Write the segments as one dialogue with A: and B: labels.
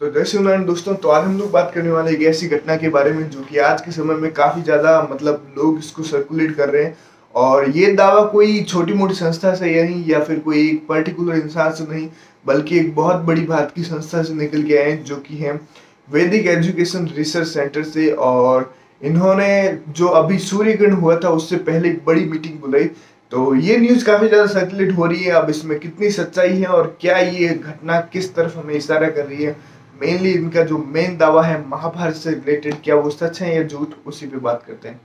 A: तो जय श्रीनारायण दोस्तों तो आज हम लोग बात करने वाले एक ऐसी घटना के बारे में जो कि आज के समय में काफ़ी ज़्यादा मतलब लोग इसको सर्कुलेट कर रहे हैं। और ये दावा कोई छोटी मोटी संस्था से नहीं, या फिर कोई एक पर्टिकुलर इंसान से नहीं, बल्कि एक बहुत बड़ी भारत की संस्था से निकल के आए हैं, जो कि है वैदिक एजुकेशन रिसर्च सेंटर से। और इन्होंने जो अभी सूर्य ग्रहण हुआ था, उससे पहले एक बड़ी मीटिंग बुलाई। तो ये न्यूज़ काफ़ी ज़्यादा सर्कुलेट हो रही है। अब इसमें कितनी सच्चाई है और क्या ये घटना किस तरफ़ हमें इशारा कर रही है मेनली इनका जो मेन दावा है महाभारत से रिलेटेड क्या, वो सच है या झूठ, उसी पे बात करते हैं।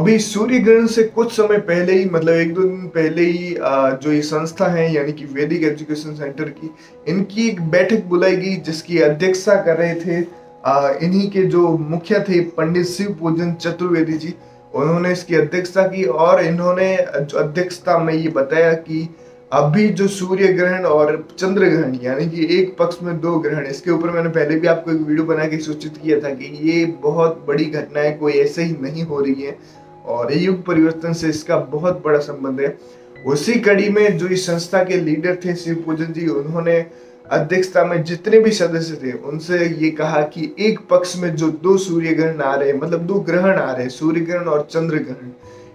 A: अभी सूर्य ग्रहण से कुछ समय पहले ही मतलब एक दो दिन पहले ही जो ये संस्था है, यानी कि वैदिक एजुकेशन सेंटर की, इनकी एक बैठक बुलाई गई, जिसकी अध्यक्षता कर रहे थे इन्हीं के जो मुखिया थे, पंडित शिव पूजन चतुर्वेदी जी। उन्होंने इसकी अध्यक्षता की और इन्होंने अध्यक्षता में ये बताया कि अभी जो सूर्य ग्रहण और चंद्र ग्रहण यानी कि एक पक्ष में दो ग्रहण, इसके ऊपर मैंने पहले भी आपको एक वीडियो बना के सूचित किया था कि ये बहुत बड़ी घटना है कोई ऐसे ही नहीं हो रही है। और युग परिवर्तन से इसका बहुत बड़ा संबंध है। उसी कड़ी में जो इस संस्था के लीडर थे शिव पूजन जी, उन्होंने अध्यक्षता में जितने भी सदस्य थे, उनसे ये कहा कि एक पक्ष में जो दो सूर्य ग्रहण आ रहे हैं मतलब दो ग्रहण आ रहे हैं सूर्य ग्रहण और चंद्र ग्रहण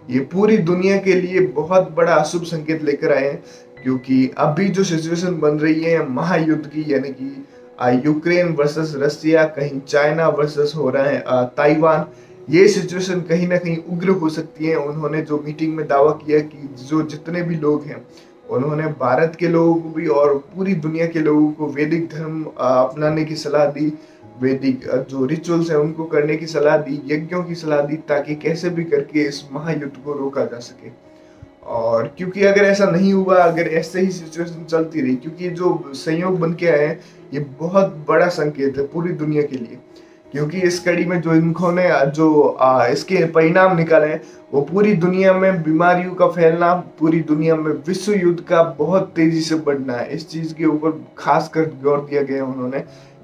A: ये पूरी दुनिया के लिए बहुत बड़ा अशुभ संकेत लेकर आए हैं, क्योंकि अभी जो सिचुएशन बन रही है, महायुद्ध की, यानी कि यूक्रेन वर्सेस रसिया, कहीं चाइना वर्सेस हो रहा है ताइवान ये सिचुएशन कहीं ना कहीं उग्र हो सकती है। उन्होंने जो मीटिंग में दावा किया कि जो जितने भी लोग हैं, उन्होंने भारत के लोगों को भी और पूरी दुनिया के लोगों को वैदिक धर्म अपनाने की सलाह दी, वैदिक जो रिचुअल्स हैं उनको करने की सलाह दी, यज्ञों की सलाह दी, ताकि कैसे भी करके इस महायुद्ध को रोका जा सके। और क्योंकि अगर ऐसा नहीं हुआ, अगर ऐसे ही सिचुएशन चलती रही, क्योंकि जो संयोग बन के आए हैं, ये बहुत बड़ा संकेत है पूरी दुनिया के लिए। क्योंकि इस कड़ी में जो इन्होंने जो आ, इसके परिणाम निकाले वो पूरी दुनिया में बीमारियों का फैलना पूरी दुनिया में विश्व युद्ध का बहुत तेज़ी से बढ़ना है। इस चीज़ के ऊपर खास कर गौर दिया गया उन्होंने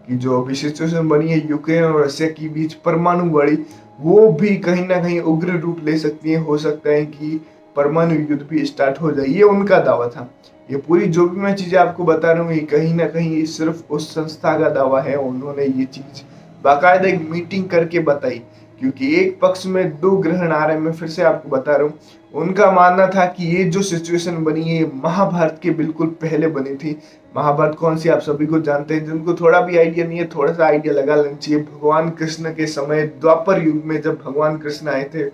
A: कि जो अभी सिचुएशन बनी है यूक्रेन और रशिया के बीच परमाणु बड़ी वो भी कहीं ना कहीं उग्र रूप ले सकती है। हो सकता है कि परमाणु युद्ध भी स्टार्ट हो जाए। ये उनका दावा था। ये पूरी जो भी मैं चीज़ें आपको बता रहा हूँ ये कहीं ना कहीं सिर्फ़ उस संस्था का दावा है। उन्होंने ये चीज़ बाकायदा एक मीटिंग करके बताई, क्योंकि एक पक्ष में दो ग्रहण आ रहे हैं, मैं फिर से आपको बता रहा हूँ। उनका मानना था कि ये जो सिचुएशन बनी है महाभारत के बिल्कुल पहले बनी थी। महाभारत कौन सी आप सभी को जानते हैं, जिनको थोड़ा भी आइडिया नहीं है, थोड़ा सा आइडिया लगा लेना चाहिए। भगवान कृष्ण के समय द्वापर युग में जब भगवान कृष्ण आए थे,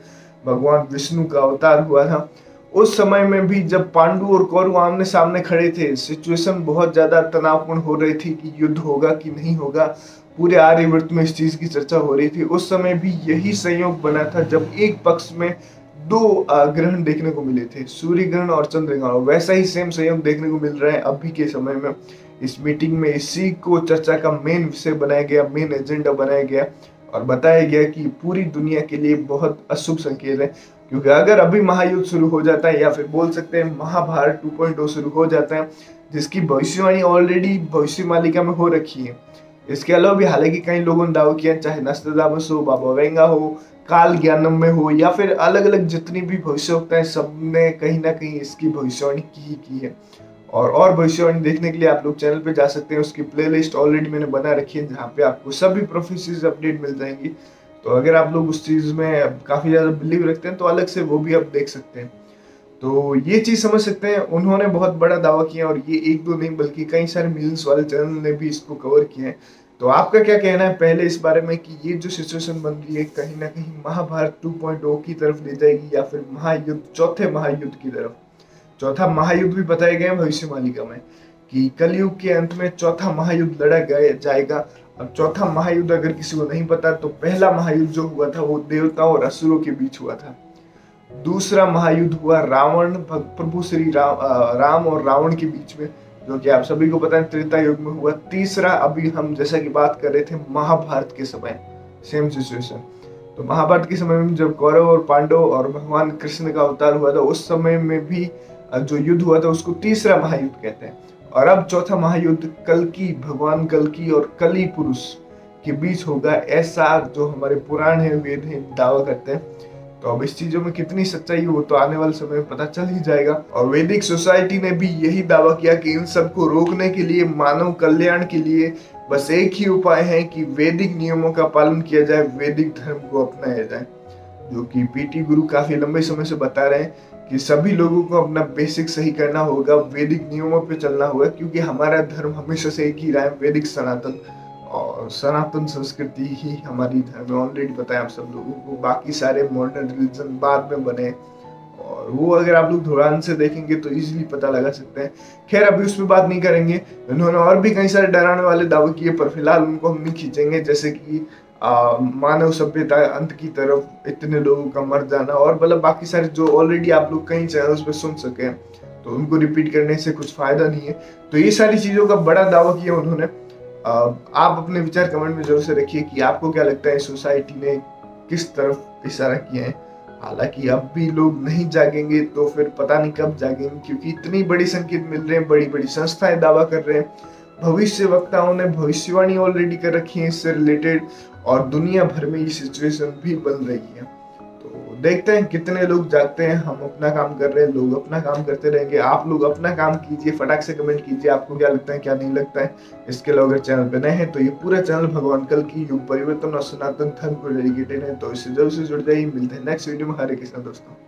A: भगवान विष्णु का अवतार हुआ था उस समय में भी जब पांडु और कौरव आमने सामने खड़े थे सिचुएशन बहुत ज़्यादा तनावपूर्ण हो रही थी कि युद्ध होगा कि नहीं होगा, पूरे आर्यवर्त में इस चीज़ की चर्चा हो रही थी। उस समय भी यही संयोग बना था जब एक पक्ष में दो ग्रहण देखने को मिले थे, सूर्य ग्रहण और चंद्र ग्रहण। वैसा ही सेम संयोग देखने को मिल रहा है अभी के समय में। इस मीटिंग में इसी को चर्चा का मेन विषय बनाया गया मेन एजेंडा बनाया गया और बताया गया कि पूरी दुनिया के लिए बहुत अशुभ संकेत है। क्योंकि अगर अभी महायुद्ध शुरू हो जाता है या फिर बोल सकते हैं महाभारत 2.0 शुरू हो जाता है, जिसकी भविष्यवाणी ऑलरेडी भविष्य मालिका में हो रखी है। इसके अलावा भी हालाँकि कई लोगों ने दावा किया, चाहे नस्तदामस हो, बाबा वेंगा हो, काल ज्ञानम में हो, या फिर अलग अलग जितनी भी भविष्यवक्ताएँ सबने कहीं ना कहीं इसकी भविष्यवाणी की ही की है। और और भविष्यवाणी देखने के लिए आप लोग चैनल पे जा सकते हैं, उसकी प्लेलिस्ट ऑलरेडी मैंने बना रखी है, जहाँ पे आपको सभी प्रोफेसीज अपडेट मिल जाएँगी। तो अगर आप लोग उस चीज़ में काफ़ी ज़्यादा बिलीव रखते हैं तो अलग से वो भी आप देख सकते हैं। तो ये चीज़ समझ सकते हैं, उन्होंने बहुत बड़ा दावा किया और ये एक दो नहीं, बल्कि कई सारे मिलियंस वाले चैनल ने भी इसको कवर किया है। तो आपका क्या कहना है पहले इस बारे में कि ये जो सिचुएशन बन रही है, कहीं ना कहीं महाभारत 2.0 की तरफ़ ले जाएगी या फिर महायुद्ध, चौथे महायुद्ध की तरफ़? चौथा महायुद्ध भी बताए गए भविष्य मालिका में कि कलयुग के अंत में चौथा महायुद्ध लड़ा गया, जाएगा। अब चौथा महायुद्ध अगर किसी को नहीं पता तो पहला महायुद्ध जो हुआ था वो देवताओं और असुरों के बीच हुआ था। दूसरा महायुद्ध हुआ रावण प्रभु श्री राम राम और रावण के बीच में, जो कि आप सभी को पता है, त्रेता युग में हुआ। तीसरा, अभी हम जैसा कि बात कर रहे थे, महाभारत के समय सेम सिचुएशन तो महाभारत के समय में जब कौरव और पांडव और भगवान कृष्ण का अवतार हुआ था, उस समय में भी जो युद्ध हुआ था, उसको तीसरा महायुद्ध कहते हैं। और अब चौथा महायुद्ध, कल की, भगवान कल की और कली पुरुष के बीच होगा ऐसा जो हमारे पुराण है, वेद है, दावा करते हैं। तो अब इस चीज़ों में कितनी सच्चाई है, वो तो आने वाले समय में पता चल ही जाएगा। और वैदिक सोसाइटी ने भी यही दावा किया कि इन सबको रोकने के लिए, मानव कल्याण के लिए बस एक ही उपाय है कि वैदिक नियमों का पालन किया जाए, वैदिक धर्म को अपनाया जाए। जो कि पीटी गुरु काफ़ी लंबे समय से बता रहे हैं कि सभी लोगों को अपना बेसिक सही करना होगा, वैदिक नियमों पे चलना होगा, क्योंकि हमारा धर्म हमेशा से एक ही रहा है, वैदिक सनातन और सनातन संस्कृति ही हमारी धर्म ऑलरेडी बताया आप सब लोगों को, बाकी सारे मॉडर्न रिलीजन बाद में बने और वो अगर आप लोग ध्यान से देखेंगे तो इजीली पता लगा सकते हैं। खैर, अभी उस पर बात नहीं करेंगे। उन्होंने और भी कई सारे डराने वाले दावे किए, पर फ़िलहाल उनको हम नहीं खींचेंगे, जैसे कि मानव सभ्यता अंत की तरफ़ इतने लोगों का मर जाना और मतलब बाकी सारे जो ऑलरेडी आप लोग कई चैनल्स पे सुन सके हैं तो उनको रिपीट करने से कुछ फ़ायदा नहीं है। तो ये सारी चीज़ों का बड़ा दावा किया उन्होंने। आप अपने विचार कमेंट में ज़रूर से रखिए कि आपको क्या लगता है, सोसाइटी ने किस तरफ़ इशारा किया है। हालाँकि अब भी लोग नहीं जागेंगे तो फिर पता नहीं कब जागेंगे, क्योंकि इतनी बड़ी संकेत मिल रहे हैं बड़ी बड़ी संस्थाएँ दावा कर रहे हैं। भविष्य वक्ताओं ने भविष्यवाणी ऑलरेडी कर रखी है इससे रिलेटेड और दुनिया भर में ये सिचुएशन भी बन रही है। तो देखते हैं कितने लोग जागते हैं, हम अपना काम कर रहे हैं, लोग अपना काम करते रहेंगे। आप लोग अपना काम कीजिए, फटाक से कमेंट कीजिए, आपको क्या लगता है, क्या नहीं लगता है, इसके अलावा अगर चैनल पर नए हैं तो ये पूरा चैनल भगवान कल की युग परिवर्तन और सनातन धर्म को रिलेटेड है तो इससे ज़रूर से जुड़ जाइए मिलते हैं नेक्स्ट वीडियो में। हरे कृष्ण दोस्तों।